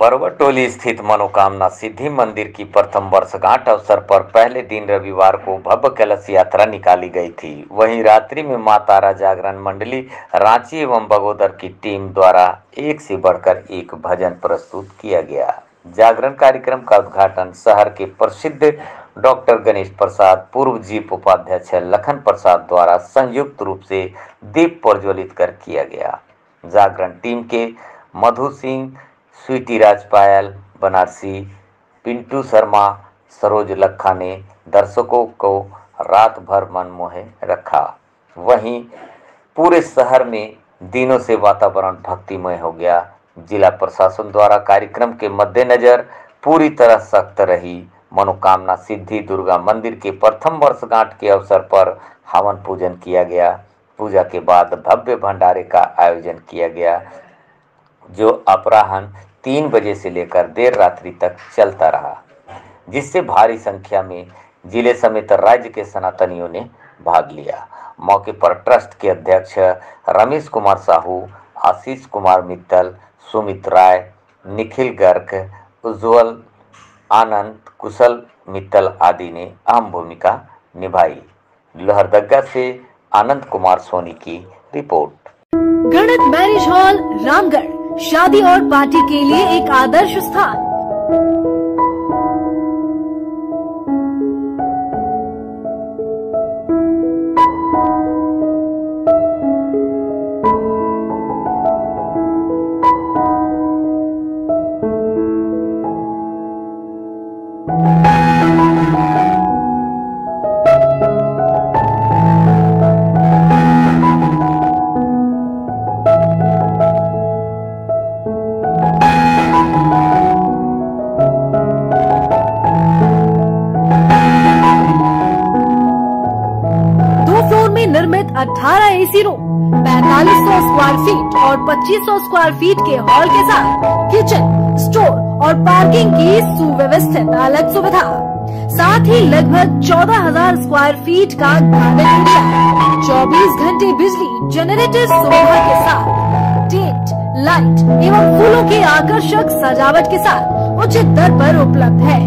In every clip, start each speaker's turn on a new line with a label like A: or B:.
A: बरवटोली स्थित मनोकामना सिद्धि मंदिर की प्रथम वर्षगांठ अवसर पर पहले दिन रविवार को भव्य कलश यात्रा निकाली गई थी। वहीं रात्रि में माँ तारा जागरण मंडली, रांची एवं बगोदर की टीम द्वारा एक से बढ़कर एक भजन प्रस्तुत किया गया। जागरण कार्यक्रम का उद्घाटन शहर के प्रसिद्ध डॉक्टर गणेश प्रसाद, पूर्व जीप उपाध्यक्ष लखन प्रसाद द्वारा संयुक्त रूप से दीप प्रज्वलित कर किया गया। जागरण टीम के मधु सिंह, स्वीटी राजपायल, बनारसी, पिंटू शर्मा, सरोज लखा ने दर्शकों को रात भर मनमोहे रखा। वहीं पूरे शहर में दिनों से वातावरण भक्तिमय हो गया। जिला प्रशासन द्वारा कार्यक्रम के मद्देनजर पूरी तरह सख्त रही। मनोकामना सिद्धि दुर्गा मंदिर के प्रथम वर्षगांठ के अवसर पर हवन पूजन किया गया। पूजा के बाद भव्य भंडारे का आयोजन किया गया, जो अपराहन तीन बजे से लेकर देर रात्रि तक चलता रहा, जिससे भारी संख्या में ज़िले समेत राज्य के सनातनियों ने भाग लिया। मौके पर ट्रस्ट के अध्यक्ष रमेश कुमार साहू आशीष कुमार मित्तल, सुमित राय, निखिल गर्ग, उज्ज्वल, आनंद कुशल मित्तल आदि ने अहम भूमिका निभाई। लोहरदगा से आनंद कुमार सोनी की रिपोर्ट।
B: गणित मैरिज हॉल, रामगढ़, शादी और पार्टी के लिए एक आदर्श स्थान। निर्मित 18 एसी रूम 4500 स्क्वायर फीट और 2500 स्क्वायर फीट के हॉल के साथ किचन स्टोर और पार्किंग की सुव्यवस्थित अलग सुविधा। साथ ही लगभग 14000 स्क्वायर फीट का गार्डन एरिया 24 घंटे बिजली जनरेटर सुविधा के साथ, टेंट लाइट एवं फूलों के आकर्षक सजावट के साथ उचित दर पर उपलब्ध है।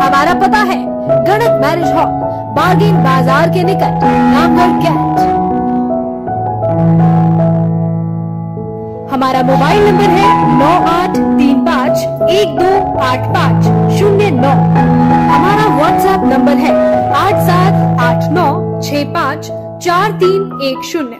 B: हमारा पता है, गणित मैरिज हॉल बार्गेन बाज़ार के निकट नंबर कैंट हमारा मोबाइल नंबर है नौ आठ तीन पाँच एक दो आठ पाँच शून्य नौ। हमारा व्हाट्सएप नंबर है आठ सात आठ नौ छः पाँच चार तीन एक शून्य।